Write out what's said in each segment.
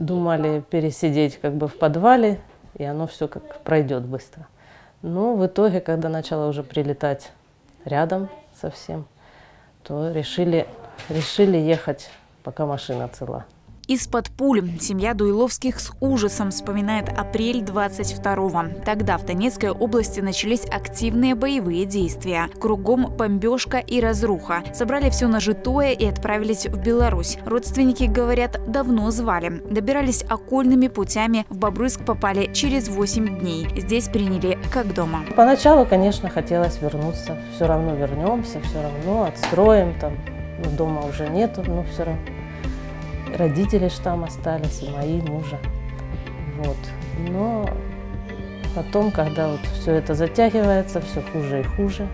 думали пересидеть как бы в подвале, и оно все как пройдет быстро. Но в итоге, когда начало уже прилетать рядом совсем, то решили, решили ехать, пока машина цела. Из-под пуль семья Дуиловских с ужасом вспоминает апрель 22-го. Тогда в Донецкой области начались активные боевые действия. Кругом бомбежка и разруха. Собрали все нажитое и отправились в Беларусь. Родственники, говорят, давно звали. Добирались окольными путями. В Бобруйск попали через 8 дней. Здесь приняли как дома. Поначалу, конечно, хотелось вернуться. Все равно вернемся, все равно отстроим там. Дома уже нету, но все равно родители ж там остались, и мои, мужа. Вот. Но потом, когда вот все это затягивается, все хуже и хуже,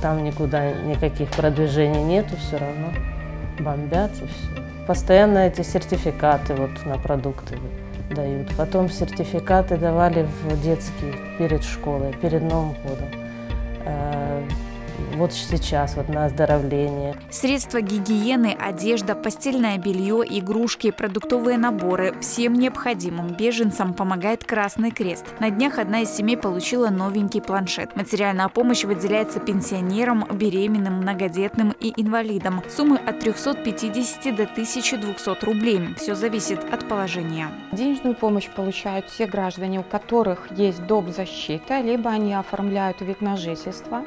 там никуда никаких продвижений нету, все равно бомбят и все. Постоянно эти сертификаты вот на продукты дают. Потом сертификаты давали в детские перед школой, перед Новым годом. Вот сейчас, вот на оздоровление. Средства гигиены, одежда, постельное белье, игрушки, продуктовые наборы. Всем необходимым беженцам помогает Красный Крест. На днях одна из семей получила новенький планшет. Материальная помощь выделяется пенсионерам, беременным, многодетным и инвалидам. Суммы от 350 до 1200 рублей. Все зависит от положения. Денежную помощь получают все граждане, у которых есть доп. защита, либо они оформляют вид на жительство.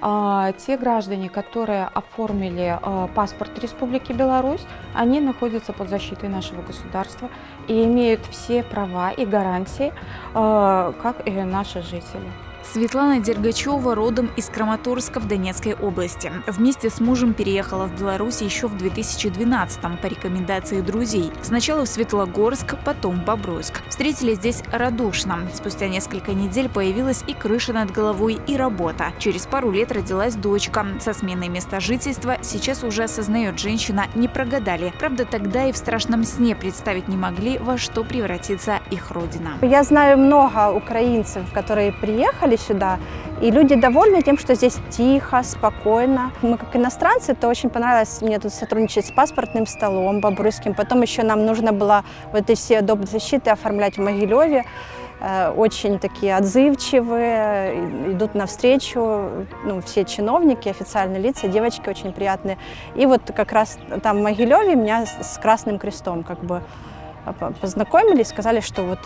А, те граждане, которые оформили а, паспорт Республики Беларусь, они находятся под защитой нашего государства и имеют все права и гарантии, а, как и наши жители. Светлана Дергачева родом из Краматорска в Донецкой области. Вместе с мужем переехала в Беларусь еще в 2012-м по рекомендации друзей. Сначала в Светлогорск, потом Бобруйск. Встретили здесь радушно. Спустя несколько недель появилась и крыша над головой, и работа. Через пару лет родилась дочка. Со сменой места жительства сейчас уже осознает женщина, не прогадали. Правда, тогда и в страшном сне представить не могли, во что превратится их родина. Я знаю много украинцев, которые приехали приехали сюда, и люди довольны тем, что здесь тихо, спокойно. Мы как иностранцы, то очень понравилось мне тут сотрудничать с паспортным столом бобруйским. Потом еще нам нужно было вот эти все доп. защиты оформлять в Могилеве. Э, очень такие отзывчивые, идут навстречу, ну, все чиновники, официальные лица, девочки очень приятные. И вот как раз там в Могилеве меня с Красным Крестом как бы познакомились, сказали, что вот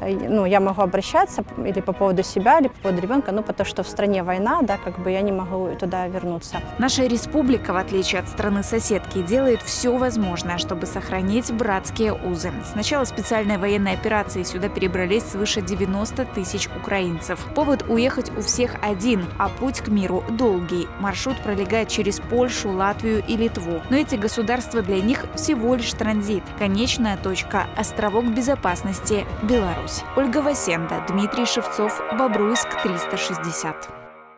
ну, я могу обращаться или по поводу себя, или по поводу ребенка, ну, потому что в стране война, да, как бы я не могу туда вернуться. Наша республика, в отличие от страны-соседки, делает все возможное, чтобы сохранить братские узы. С начала специальной военной операции сюда перебрались свыше 90 тысяч украинцев. Повод уехать у всех один, а путь к миру долгий. Маршрут пролегает через Польшу, Латвию и Литву. Но эти государства для них всего лишь транзит. Конечная точка – островок безопасности – Беларусь. Беларусь. Ольга Васенда, Дмитрий Шевцов, Бобруйск, 360.